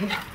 Ah!